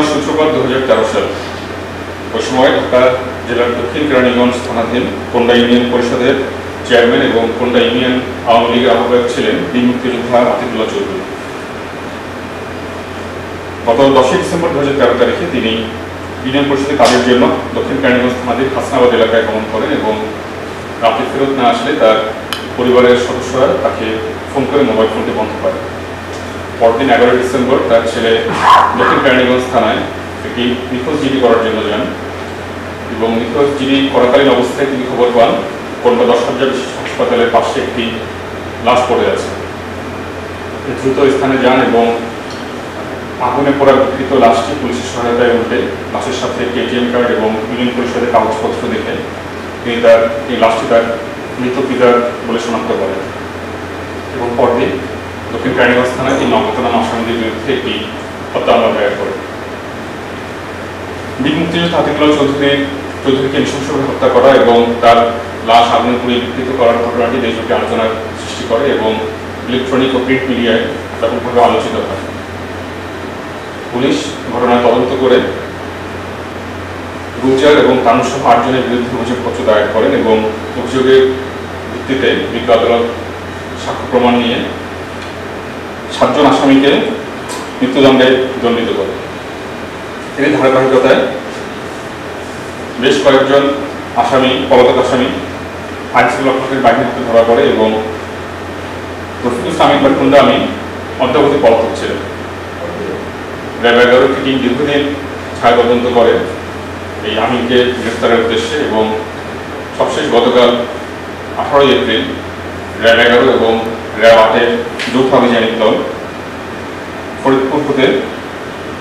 ঘটনার সূত্রপাত দু হাজার তেরো সাল। ওই সময় ঢাকা জেলার দক্ষিণ কেরানীগঞ্জ থানাধীন কোন্ডা ইউনিয়ন পরিষদের চেয়ারম্যান এবং কোন্ডা ইউনিয়ন আওয়ামী লীগের আহ্বায়ক ছিলেন বীর মুক্তিযোদ্ধা আতিকুল্লাহ চৌধুরী। গত দশই ডিসেম্বর দু হাজার তেরো তারিখে তিনি ইউনিয়ন পরিষদের কাজের জন্য দক্ষিণ কেরানীগঞ্জ থানাধীন হাসনাবাদ এলাকায় গমন করেন এবং রাতে ফেরত না আসলে তার পরিবারের সদস্যরা তাকে ফোন করে মোবাইল ফোনটি বন্ধ করে পরদিন এগারোই ডিসেম্বর তার ছেলে দক্ষিণ কেরানীগঞ্জ থানায় একটি নিখোঁজ জিডি করার জন্য যান এবং নিখোঁজ জিডি করাকালীন অবস্থায় তিনি খবর পান, কোনটা দশ হাজার হাসপাতালের পাশে একটি লাশ পড়ে আছে। দ্রুত স্থানে যান এবং আগুনে পড়া বিকৃত লাশটি পুলিশের সহায়তায় উঠে লাশের সাথে একটি এটিএম কার্ড এবং ইউনিয়ন পরিষদের কাগজপত্র দেখে তিনি তার, এই লাশটি তার মৃত পিতার বলে শনাক্ত করেন। এবং পরদিন দক্ষিণ কারণীগঞ্জ থানায় তিনি অজ্ঞাতনাম আসামিদের বিরুদ্ধে একটি হত্যা মামলা দায়ের করে। বীর মুক্তিযোদ্ধা আতিকুল্লাহ চৌধুরী, চৌধুরীকে নৃশংসভাবে হত্যা করা এবং তার লাশ আগুনে পুড়িয়ে বিকৃত করার ঘটনাটি দেশব্যাপী আলোচনার সৃষ্টি করে এবং ইলেকট্রনিক ও প্রিন্ট মিডিয়ায় ব্যাপকভাবে আলোচিত হয়। পুলিশ ঘটনায় তদন্ত করে গুলজার এবং তানুসহ আটজনের বিরুদ্ধে অভিযোগপত্র দায়ের করেন এবং অভিযোগের ভিত্তিতে বিজ্ঞ আদালত সাক্ষ্য প্রমাণ নিয়ে সাতজন আসামিকে মৃত্যুদণ্ডে দণ্ডিত করে। এর ধারাবাহিকতায় বেশ কয়েকজন আসামি, পলাতক আসামি, আইনশৃঙ্খলা রক্ষকের বাহিনী হাতে ধরা পড়ে এবং রফিকুল ইসলামিক বা টুন্ডা আমি অদ্যাবধি পলাতক ছিলেন। র্যাব এগারো টিম দীর্ঘদিন ছায়া তদন্ত করে এই আমিনকে গ্রেফতারের উদ্দেশ্যে এবং সবশেষ গতকাল আঠারোই এপ্রিল র্যাব এগারো এবং র্যাব আটের যৌথ দল, ফরিদপুর হতে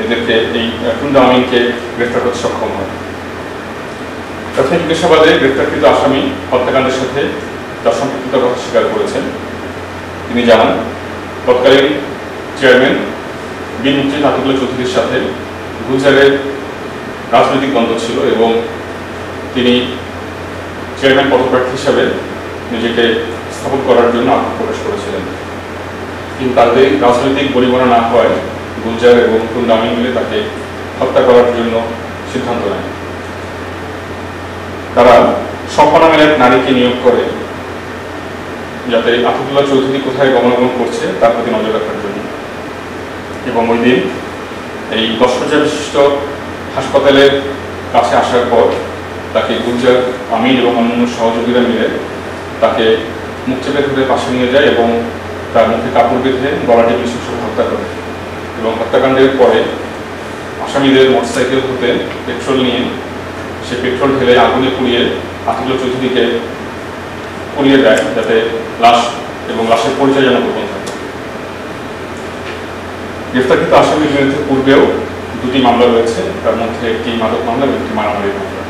এদেরকে এই টুন্ডা আমিনকে গ্রেফতার করতে সক্ষম হয়। প্রাথমিক জিজ্ঞাসাবাদে গ্রেফতারকৃত আসামি হত্যাকাণ্ডের সাথে তার সম্পৃক্ততার কথা স্বীকার করেছেন। তিনি জানান, তৎকালীন চেয়ারম্যান মুক্তি আতিকুল্লাহ চৌধুরীর সাথে গুলজারের রাজনৈতিক দ্বন্দ্ব ছিল এবং তিনি চেয়ারম্যান পদপ্রার্থী হিসাবে নিজেকে স্থাপন করার জন্য আগ্রহ প্রকাশ করেছিলেন। কিন্তু তাদের রাজনৈতিক পরিগণনা না হওয়ায় গুলজার এবং টুন্ডামি মিলে তাকে হত্যা করার জন্য সিদ্ধান্ত নেয়। তারা সম্পনা মেলে এক নারীকে নিয়োগ করে, যাতে আতিকুল্লাহ চৌধুরী কোথায় গমনাগমন করছে তার প্রতি নজর রাখার জন্য। এবং ওই দিন এই দশ হাজার বিশিষ্ট হাসপাতালের কাছে আসার পর তাকে গুলজার, আমির এবং অন্যান্য সহযোগীরা মিলে তাকে মুখ চেপে ধরে পাশে নিয়ে যায় এবং তার মুখে কাপড় বেঁধে গলাটি নৃশংসভাবে হত্যা করে এবং হত্যাকাণ্ডের পরে আসামিদের মোটরসাইকেল হতে পেট্রোল নিয়ে সে পেট্রোল ঢেলে আগুনে পুড়িয়ে আতিকুল্লাহ চৌধুরীকে পুড়িয়ে দেয়, যাতে লাশ এবং লাশের পরিচয় যেন গোপন থাকে। গ্রেফতারকৃত আসামির বিরুদ্ধে পূর্বেও দুটি মামলা রয়েছে। তার মধ্যে একটি মাদক মামলা এবং একটি মারামারি মামলা।